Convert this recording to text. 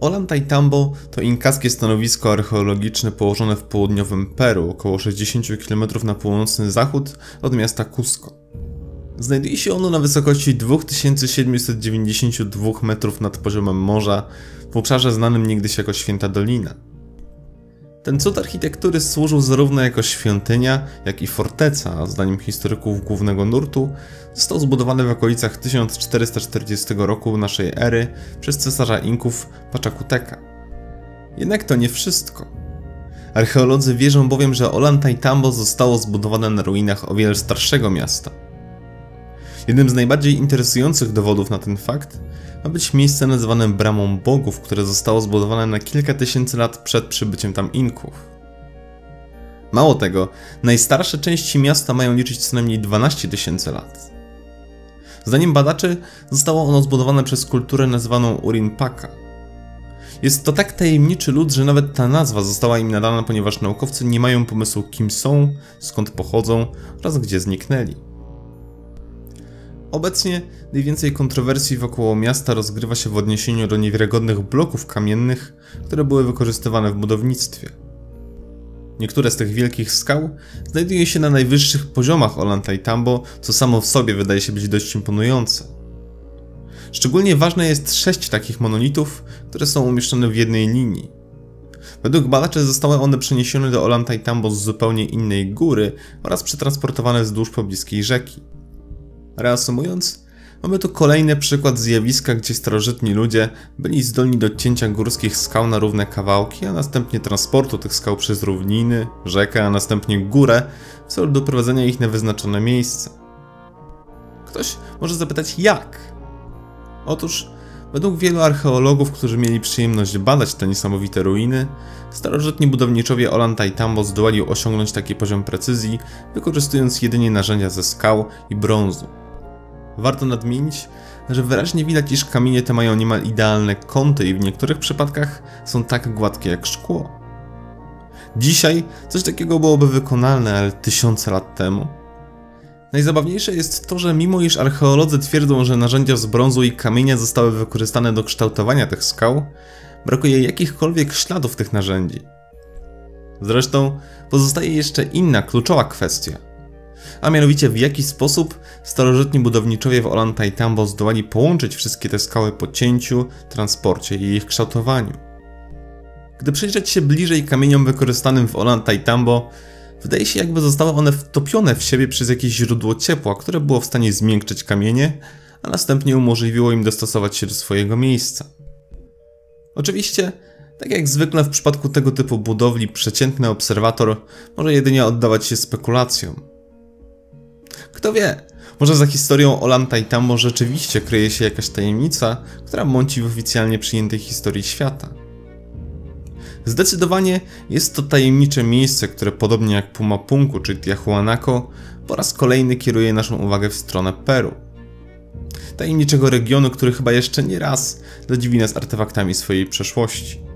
Ollantaytambo to inkaskie stanowisko archeologiczne położone w południowym Peru, około 60 km na północny zachód od miasta Cusco. Znajduje się ono na wysokości 2792 metrów nad poziomem morza, w obszarze znanym niegdyś jako Święta Dolina. Ten cud architektury służył zarówno jako świątynia, jak i forteca, a zdaniem historyków głównego nurtu został zbudowany w okolicach 1440 roku naszej ery przez cesarza Inków Pachacuteka. Jednak to nie wszystko. Archeolodzy wierzą bowiem, że Ollantaytambo zostało zbudowane na ruinach o wiele starszego miasta. Jednym z najbardziej interesujących dowodów na ten fakt ma być miejsce nazywane Bramą Bogów, które zostało zbudowane na kilka tysięcy lat przed przybyciem tam Inków. Mało tego, najstarsze części miasta mają liczyć co najmniej 12 tysięcy lat. Zdaniem badaczy zostało ono zbudowane przez kulturę nazywaną Urinpaka. Jest to tak tajemniczy lud, że nawet ta nazwa została im nadana, ponieważ naukowcy nie mają pomysłu kim są, skąd pochodzą oraz gdzie zniknęli. Obecnie najwięcej kontrowersji wokół miasta rozgrywa się w odniesieniu do niewiarygodnych bloków kamiennych, które były wykorzystywane w budownictwie. Niektóre z tych wielkich skał znajdują się na najwyższych poziomach Ollantaytambo, co samo w sobie wydaje się być dość imponujące. Szczególnie ważne jest sześć takich monolitów, które są umieszczone w jednej linii. Według badaczy zostały one przeniesione do Ollantaytambo z zupełnie innej góry oraz przetransportowane wzdłuż pobliskiej rzeki. Reasumując, mamy tu kolejny przykład zjawiska, gdzie starożytni ludzie byli zdolni do cięcia górskich skał na równe kawałki, a następnie transportu tych skał przez równiny, rzekę, a następnie górę w celu doprowadzenia ich na wyznaczone miejsce. Ktoś może zapytać jak? Otóż, według wielu archeologów, którzy mieli przyjemność badać te niesamowite ruiny, starożytni budowniczowie Ollantaytambo zdołali osiągnąć taki poziom precyzji, wykorzystując jedynie narzędzia ze skał i brązu. Warto nadmienić, że wyraźnie widać, iż kamienie te mają niemal idealne kąty i w niektórych przypadkach są tak gładkie jak szkło. Dzisiaj coś takiego byłoby wykonalne, ale tysiące lat temu. Najzabawniejsze jest to, że mimo iż archeolodzy twierdzą, że narzędzia z brązu i kamienia zostały wykorzystane do kształtowania tych skał, brakuje jakichkolwiek śladów tych narzędzi. Zresztą pozostaje jeszcze inna kluczowa kwestia – a mianowicie w jaki sposób starożytni budowniczowie w Ollantaytambo zdołali połączyć wszystkie te skały po cięciu, transporcie i ich kształtowaniu. Gdy przyjrzeć się bliżej kamieniom wykorzystanym w Ollantaytambo, wydaje się jakby zostały one wtopione w siebie przez jakieś źródło ciepła, które było w stanie zmiękczyć kamienie, a następnie umożliwiło im dostosować się do swojego miejsca. Oczywiście, tak jak zwykle w przypadku tego typu budowli, przeciętny obserwator może jedynie oddawać się spekulacjom. Kto wie, może za historią Tambo rzeczywiście kryje się jakaś tajemnica, która mąci w oficjalnie przyjętej historii świata. Zdecydowanie jest to tajemnicze miejsce, które podobnie jak Pumapunku czy Tiahuanaco po raz kolejny kieruje naszą uwagę w stronę Peru. Tajemniczego regionu, który chyba jeszcze nie raz zadziwi nas artefaktami swojej przeszłości.